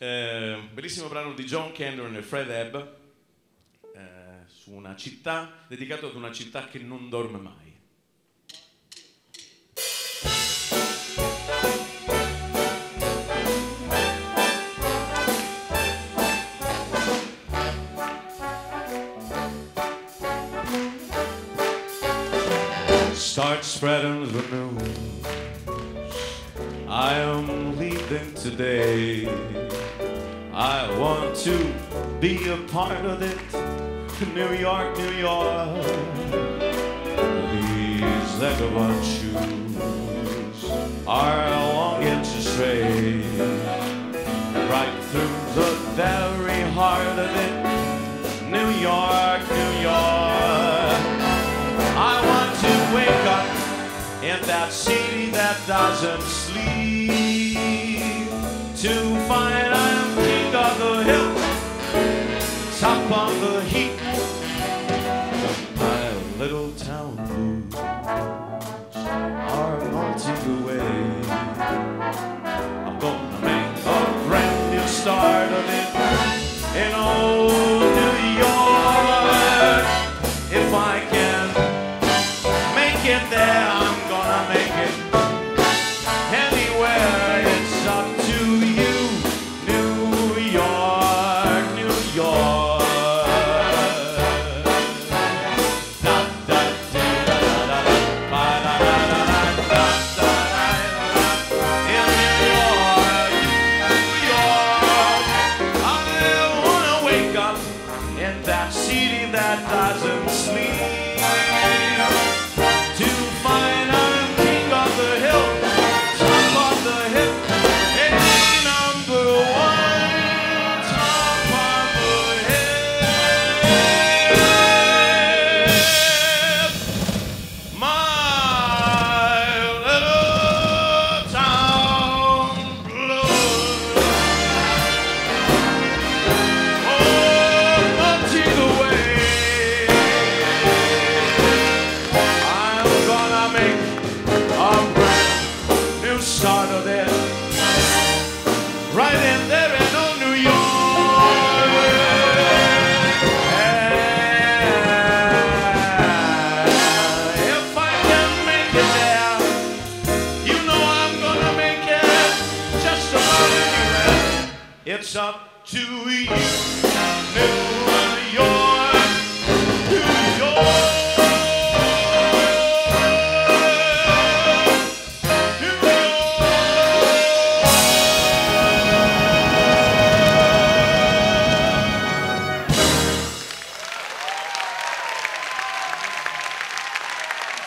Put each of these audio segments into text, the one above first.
Eh, bellissimo brano di John Cameron e Fred Ebb eh, su una città, dedicato ad una città che non dorme mai. Start spreading the news. I am leaving today. I want to be a part of it. New York, New York. These vagabond shoes in that city that doesn't sleep to brand new start of it. Right in there in old New York. And if I can make it there, you know I'm gonna make it just about anywhere. It's up to you, New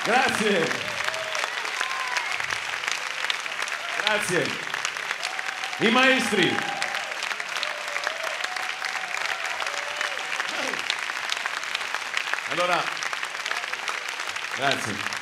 Grazie. Grazie. I maestri. Allora, grazie.